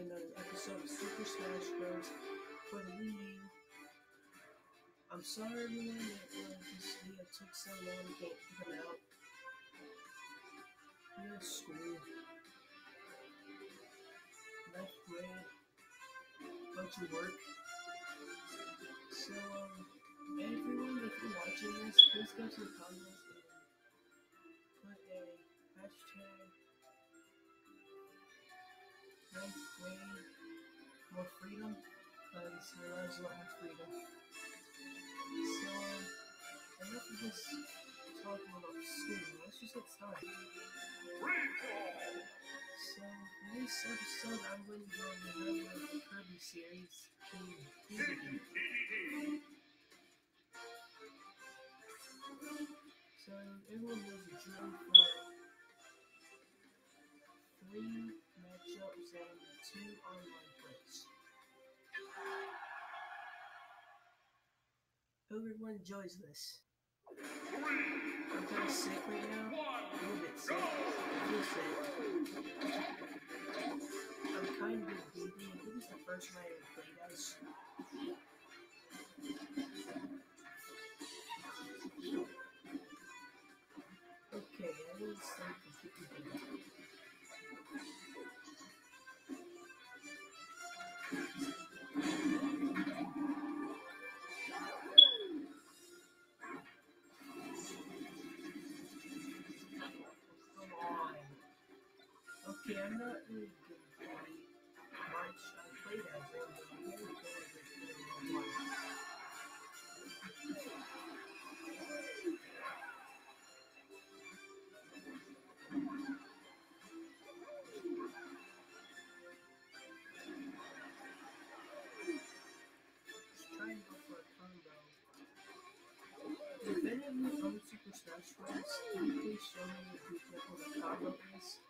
another episode of Super Smash Bros. for the Wii. I'm sorry everyone that uh, this video took so long to get come out. No school. Left grade. Bunch of work. So, um, everyone, if you're watching this, please go to the comments and put a hashtag ninth grade more freedom because realize you don't have freedom. So, enough of this talking about school. Let's just get started. So, in this episode, I'm going to go over another Kirby series, So, everyone knows the drill for three two online. Everyone enjoys this. I'm kind of sick right now. A little bit sick. I feel sick. I'm kind of busy. I think it's the first night I played as. Okay, I'm not really good at playing much. I played as it, but I'm good at playing online. Just try and go for a combo. If any of you own Super Smash Bros, can you please show me who what the combo?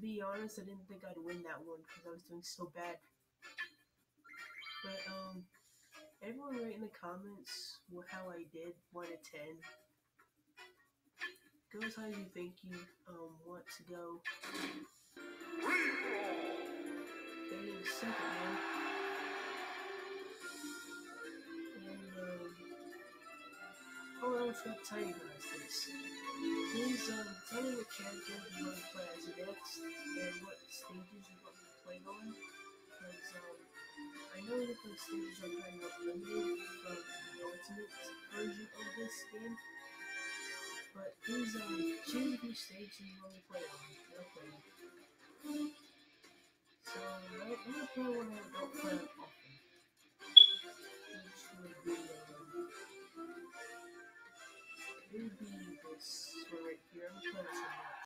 be honest, I didn't think I'd win that one because I was doing so bad. But um, everyone write in the comments how I did, one to ten. Goes how you think you um want to go. That is simple, tell you guys this. Please um, tell me what character you want to play as next and what stages you want me to play on. Because um, I know that the stages are kind of limited from the ultimate version of this game. But please um, choose few stages you want to play on. I'll. So I- I'm going to play one I don't play often. Which would be um, be this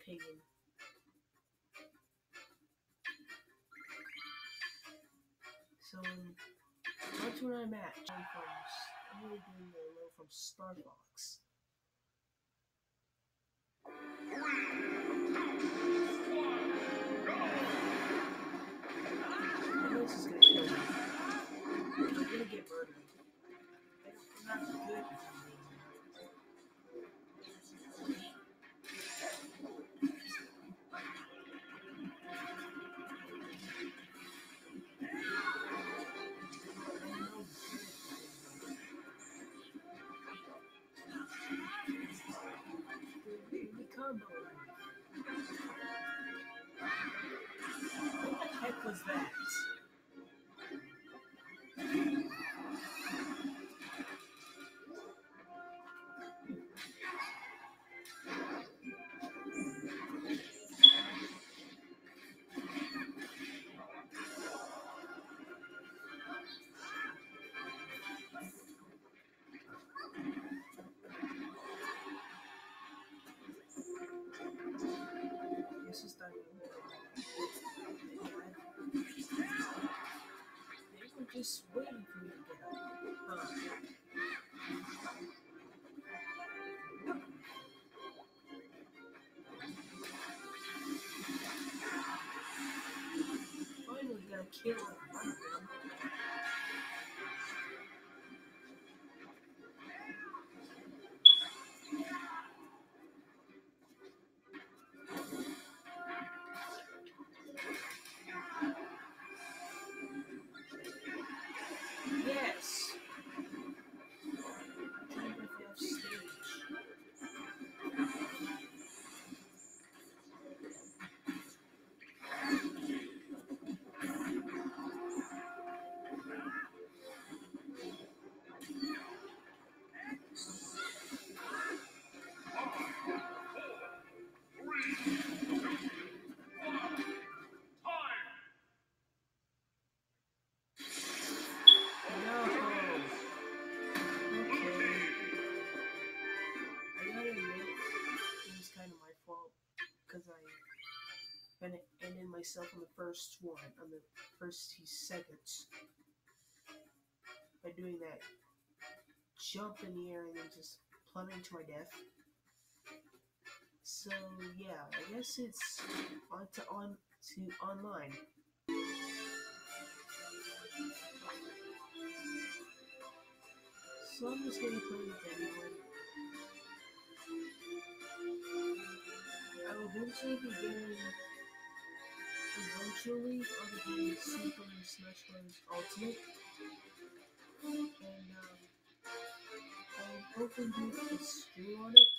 opinion. So, another match. I'm from, I'm from Star Fox. I know this is gonna kill me. I'm gonna get murdered. I'm not good combo. This is starting. They were just waiting for me to get up. Huh. Finally got a myself on the first one, on the first seconds, by doing that jump in the air and then just plummeting to my death. So yeah, I guess it's on to on to online. So I'm just gonna play with anyone. I will eventually be getting eventually I'll be getting Super Smash Bros. Ultimate. And um I'm hoping to do a stream on it.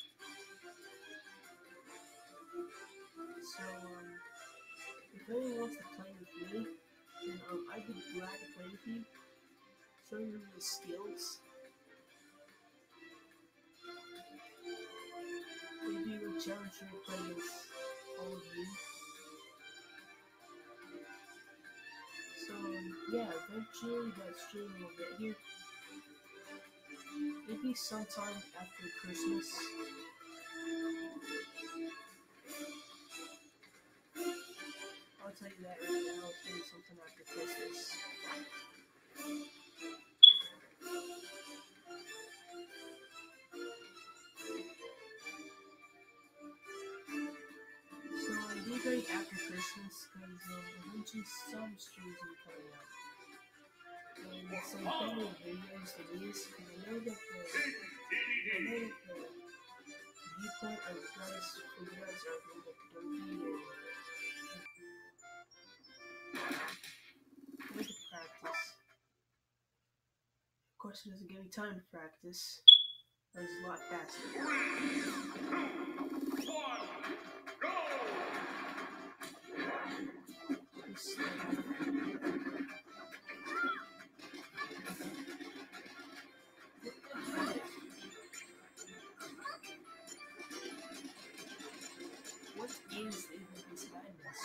So um if anyone wants to play with me, then um I'd be glad to play with you. Show you the skills. Maybe we'll challenge you to play with all of you. Yeah, eventually that stream will get here. Maybe sometime after Christmas. I'll tell you that right now. It's gonna sometime after Christmas. After Christmas because um, eventually some will out. And some family videos I know that the the viewpoint of the guys guys are need to practice. Of course, he doesn't give me time to practice. That was a lot faster. Three, two, one, Uh, what is even this madness?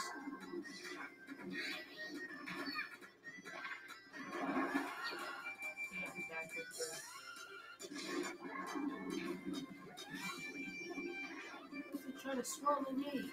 Trying to swallow me.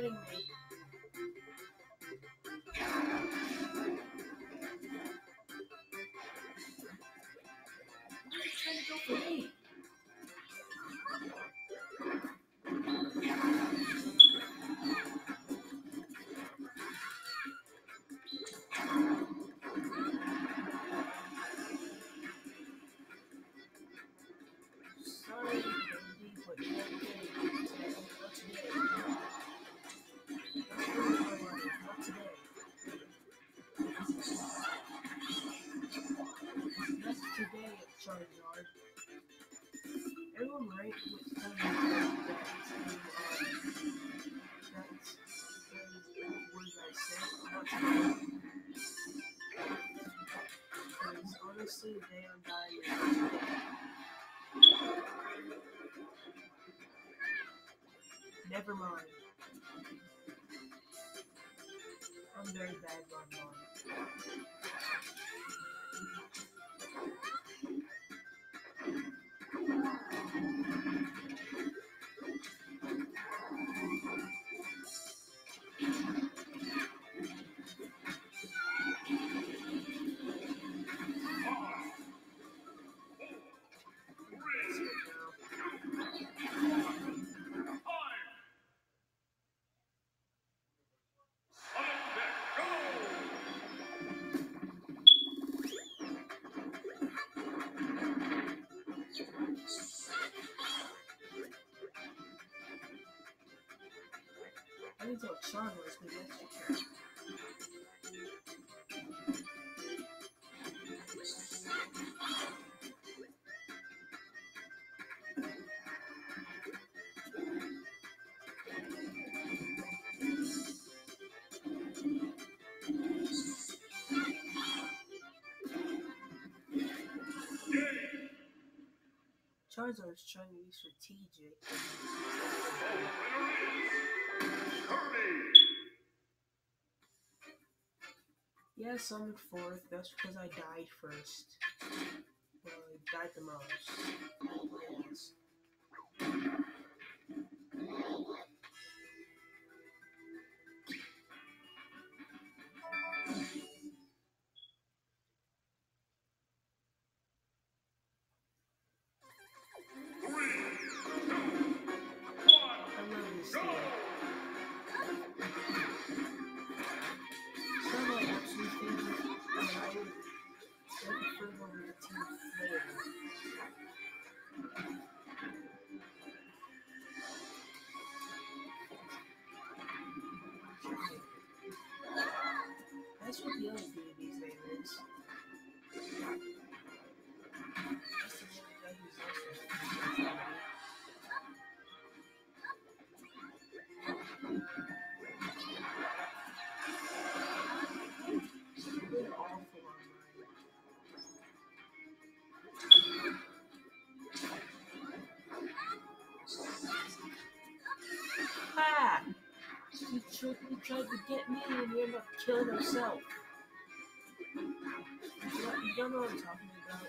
Not me. Today. Because honestly, the day I'm dying. Never mind. I'm very bad. I need to tell Chandler's maybe that's your Game! Charizard is trying to be strategic. Yes, I'm in fourth. That's because I died first. Well, I died the most. Yes. He tried, to get me and he ended up killing himself. You don't know what I'm talking about.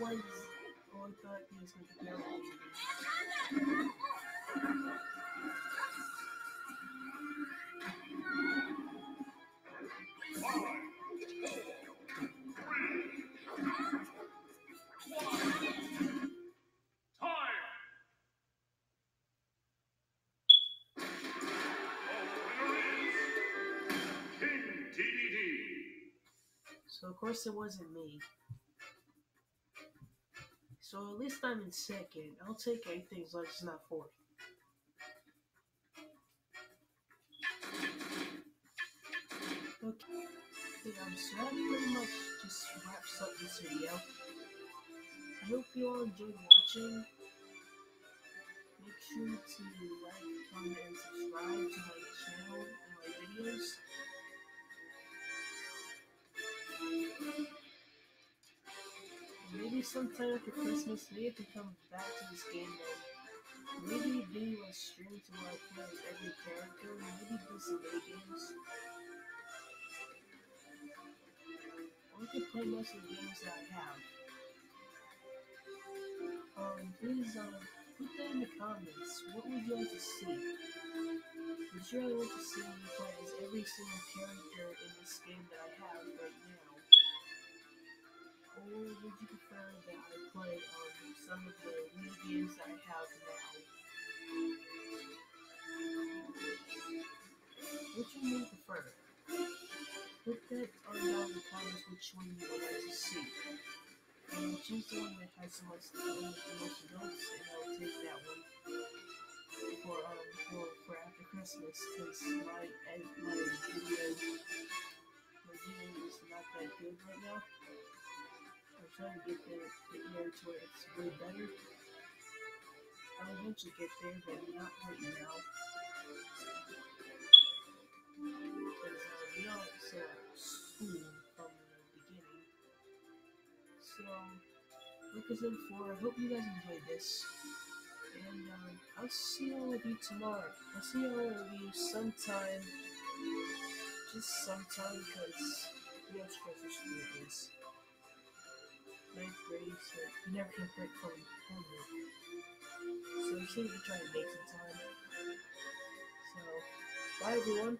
Oh, I thought he was going to DDD. So of course it wasn't me. So at least I'm in second. I'll take anything as long as it's not fourth. Okay. Yeah, so that pretty much just wraps up this video. I hope you all enjoyed watching. Make sure to like, comment, and subscribe to my channel Maybe sometime after Christmas, maybe I can come back to this game and maybe do a stream to where I play every character, maybe do some mini games. Or I could play most of the games that I have. Um, please, um, put that in the comments. What would you like to see? Would you really want to see me play every single character in this game that I have right now? Or would you prefer that I play um, some of the new games I have now? Which one you prefer? Put that on down in the comments which one you would like to see. And choose the one that has the most, the most notes, and I'll take that one for um for, for after Christmas because my my video my video is not that good right now. I'm trying to get there get there to where it's way better. I'll eventually get there, but not right now. Because uh, it's uh, school from the beginning. So like I said before, I hope you guys enjoyed this. And um, I'll see all of you tomorrow. I'll see all of you sometime. Just sometime, because you have stressful school days. You never can break from homework. So I'm sure you try to make some time. So, bye everyone.